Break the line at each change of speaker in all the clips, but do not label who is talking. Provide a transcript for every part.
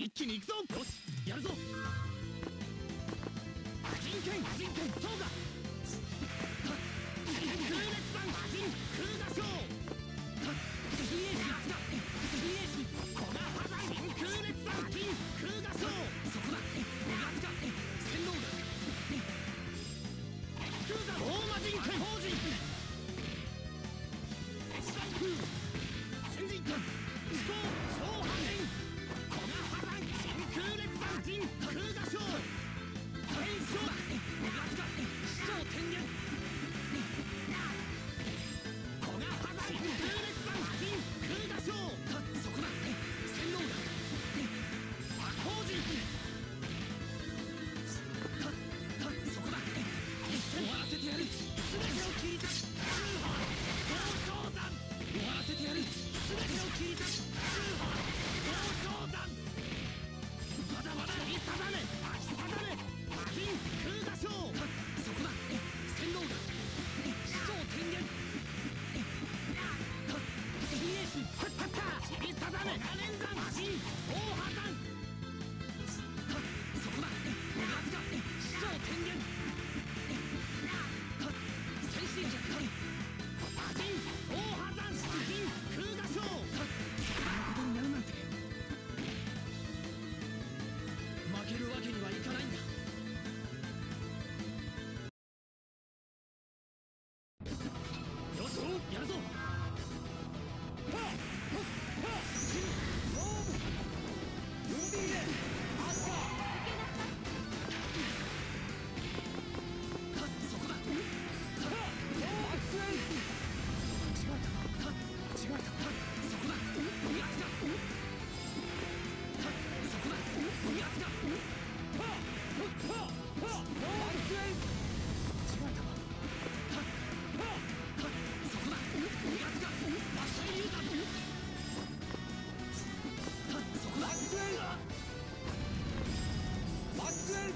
一気に行くぞ。よしやるぞ。人権人権そうだ。空さん人空河将切り裂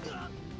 Come